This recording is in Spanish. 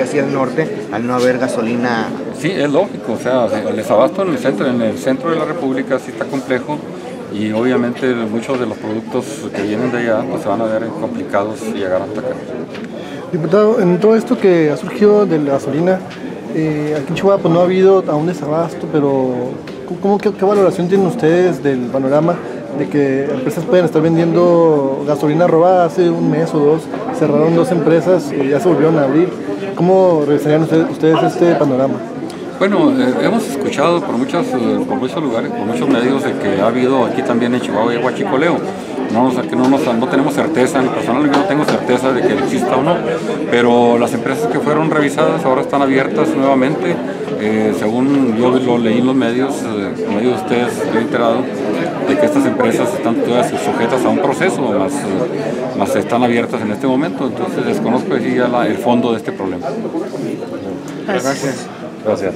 aquí hacia el norte al no haber gasolina. Sí, es lógico, o sea, el desabasto en el centro, en el centro de la República sí está complejo y obviamente muchos de los productos que vienen de allá pues se van a ver complicados llegar hasta acá. Diputado, en todo esto que ha surgido de la gasolina, eh, aquí en Chihuahua pues, no ha habido aún desabasto, pero ¿cómo, qué, valoración tienen ustedes del panorama de que empresas pueden estar vendiendo gasolina robada hace un mes o dos? Cerraron dos empresas y ya se volvieron a abrir. ¿Cómo revisarían ustedes, este panorama? Bueno, eh, hemos escuchado por, muchos, eh, por muchos lugares, por muchos medios, de que ha habido aquí también en Chihuahua guachicoleo. No, que no, no tenemos certeza, en no tengo certeza de que exista o no, pero las empresas que fueron revisadas ahora están abiertas nuevamente. Eh, según yo lo leí en los medios, en medio de ustedes, estoy enterado de que estas empresas están todas sujetas a un proceso, más, más están abiertas en este momento, entonces desconozco ya el fondo de este problema. Gracias. Gracias.